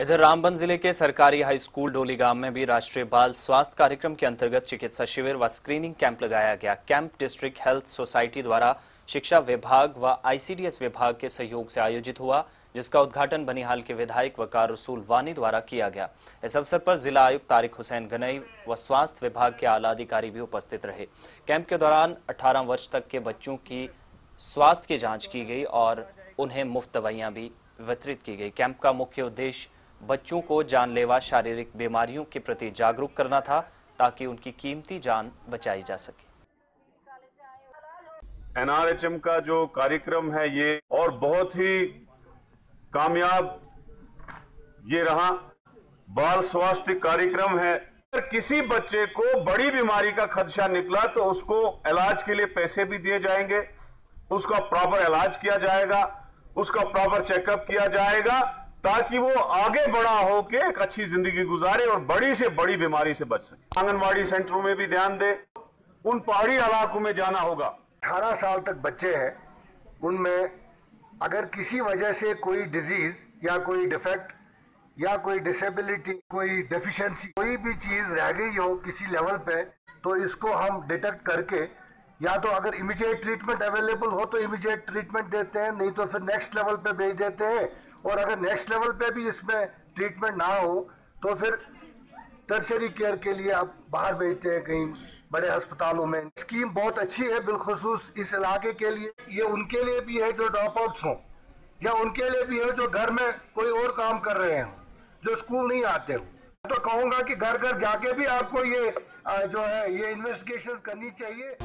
इधर रामबन ज़िले के सरकारी हाई स्कूल डोली गाँव में भी राष्ट्रीय बाल स्वास्थ्य कार्यक्रम के अंतर्गत चिकित्सा शिविर व स्क्रीनिंग कैंप लगाया गया। कैंप डिस्ट्रिक्ट हेल्थ सोसाइटी द्वारा शिक्षा विभाग व आईसीडीएस विभाग के सहयोग से आयोजित हुआ, जिसका उद्घाटन बनिहाल के विधायक वकार रसूल वानी द्वारा किया गया। इस अवसर पर जिला आयुक्त तारिक हुसैन गनई व स्वास्थ्य विभाग के आला अधिकारी भी उपस्थित रहे। कैंप के दौरान 18 वर्ष तक के बच्चों की स्वास्थ्य की जाँच की गई और उन्हें मुफ़्त दवाइयाँ भी वितरित की गई। कैंप का मुख्य उद्देश्य बच्चों को जानलेवा शारीरिक बीमारियों के प्रति जागरूक करना था ताकि उनकी कीमती जान बचाई जा सके। एनआरएचएम का जो कार्यक्रम है ये और बहुत ही कामयाब ये रहा। बाल स्वास्थ्य कार्यक्रम है। अगर किसी बच्चे को बड़ी बीमारी का खदशा निकला तो उसको इलाज के लिए पैसे भी दिए जाएँगे, उसका प्रॉपर इलाज किया जाएगा, उसका प्रॉपर चेकअप किया जाएगा। ताकि वो आगे बड़ा होके एक अच्छी ज़िंदगी गुजारे और बड़ी से बड़ी बीमारी से बच सके। आंगनबाड़ी सेंटरों में भी ध्यान दे। उन पहाड़ी इलाकों में जाना होगा। अठारह साल तक बच्चे हैं। उनमें अगर किसी वजह से कोई डिज़ीज़ या कोई डिफेक्ट या कोई डिसेबिलिटी कोई डेफिशिएंसी कोई भी चीज़ रह गई हो किसी लेवल पे तो इसको हम डिटेक्ट करके या तो अगर इमीडिएट ट्रीटमेंट अवेलेबल हो तो इमीडिएट ट्रीटमेंट देते हैं, नहीं तो फिर नेक्स्ट लेवल पे भेज देते हैं। और अगर नेक्स्ट लेवल पे भी इसमें ट्रीटमेंट ना हो तो फिर टर्शरी केयर के लिए आप बाहर भेजते हैं कहीं बड़े अस्पतालों में। स्कीम बहुत अच्छी है, बिलखसूस इस इलाके के लिए। ये उनके लिए भी है जो ड्रॉप आउट्स हों, या उनके लिए भी है जो घर में कोई और काम कर रहे हैं, जो स्कूल नहीं आते हो। तो कहूँगा कि घर घर जाके भी आपको ये जो है, ये इन्वेस्टिगेशन करनी चाहिए।